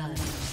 Blood.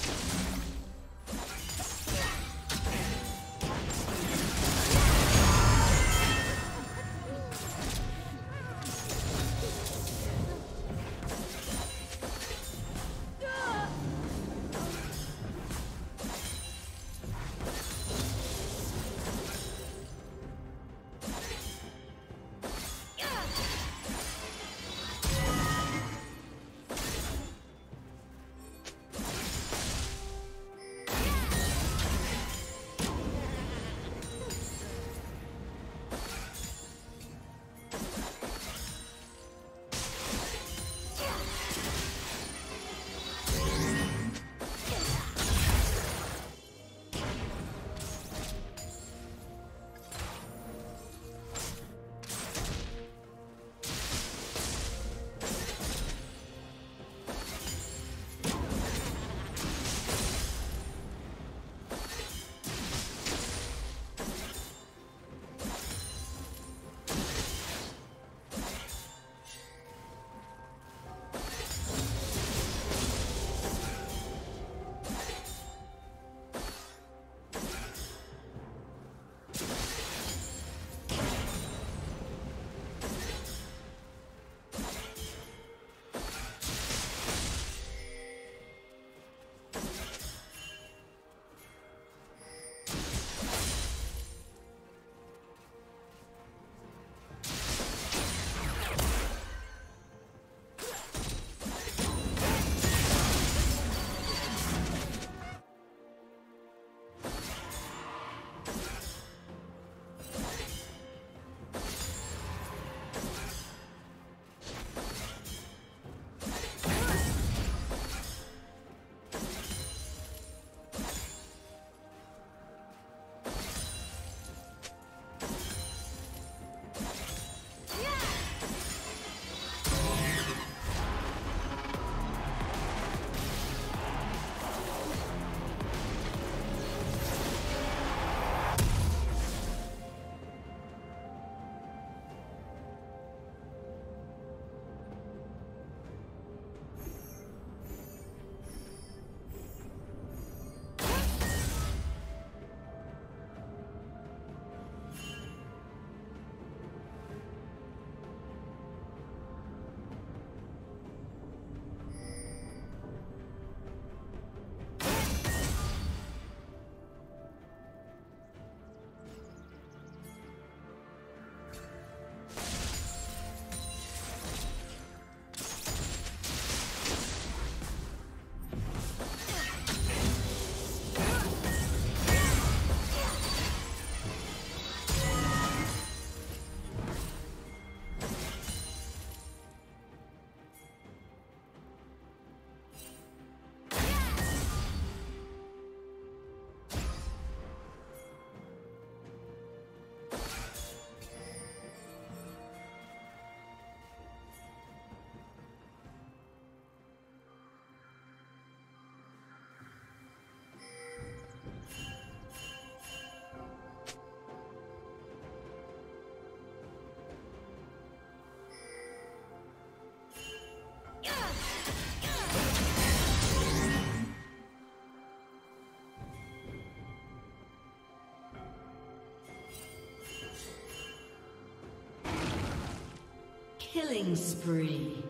Killing spree.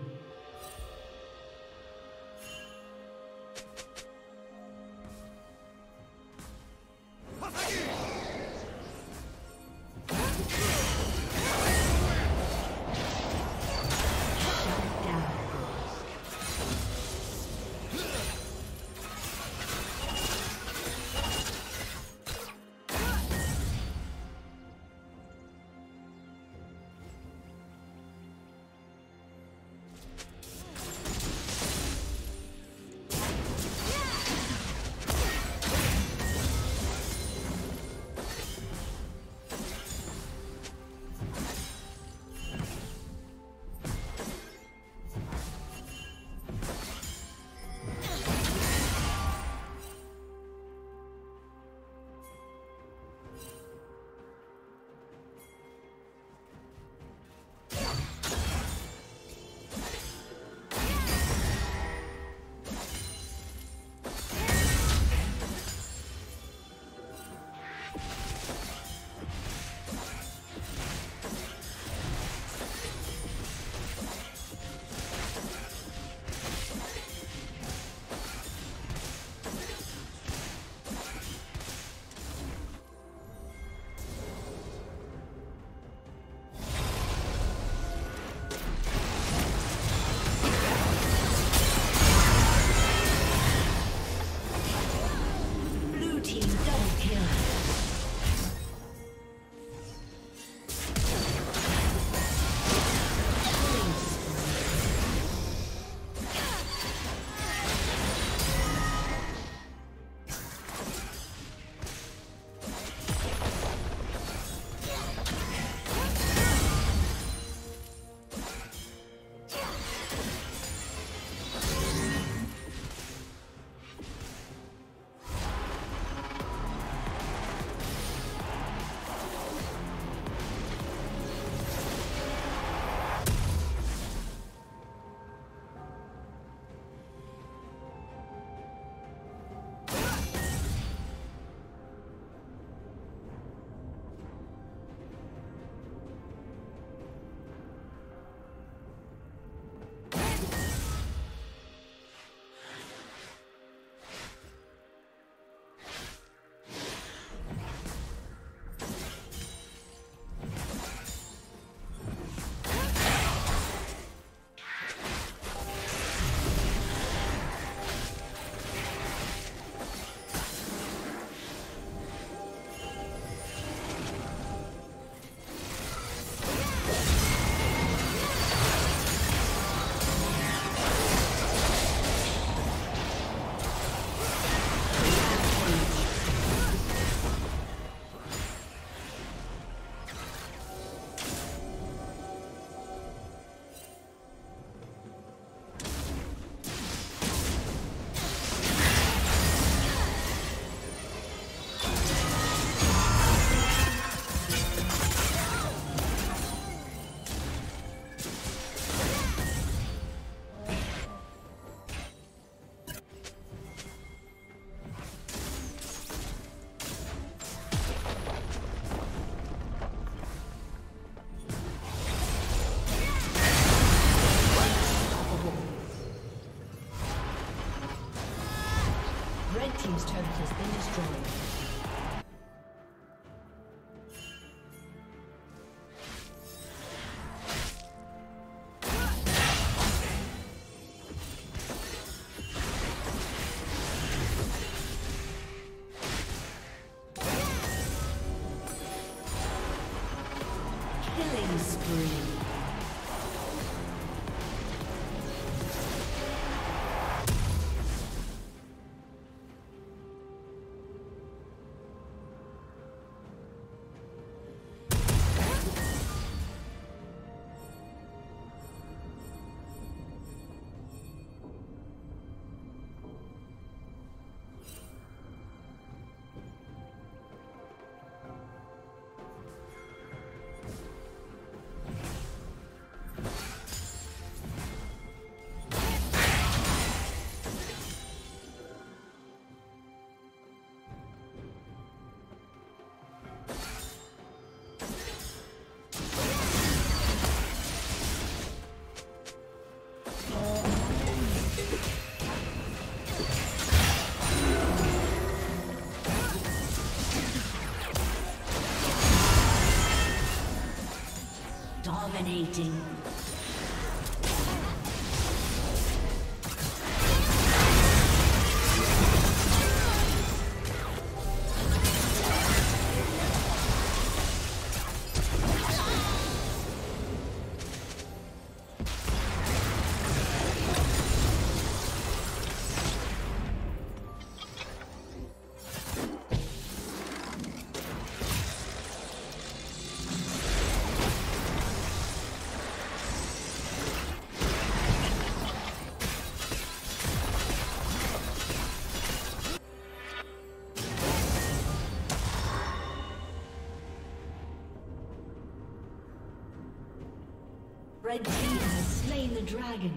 Dominating. Dragon.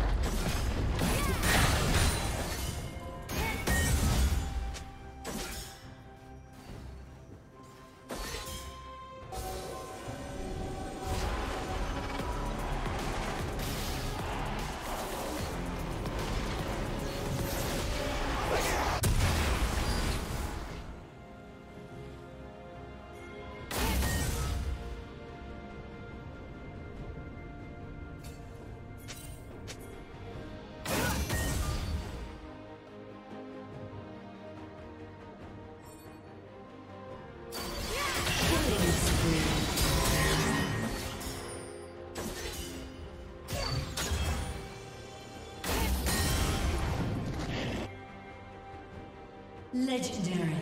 Legendary.